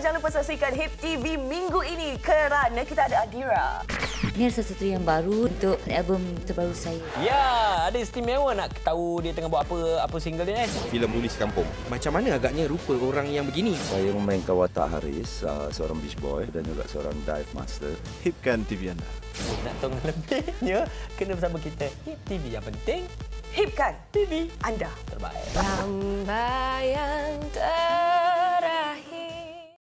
jangan lupa saksikan Hip TV minggu ini kerana kita ada Adira. Ini adalah sesuatu yang baru untuk album terbaru saya. Ya, ada istimewa nak tahu dia tengah buat apa apa single dia. Eh? Filem Ulis Kampung. Macam mana agaknya rupa orang yang begini? Saya memainkan watak Haris, uh, seorang beach boy dan juga seorang dive master. Hipkan TV anda. Nak tahu lebihnya, kena bersama kita Hip TV. Yang penting, hipkan TV anda. Terbaik. Lambat.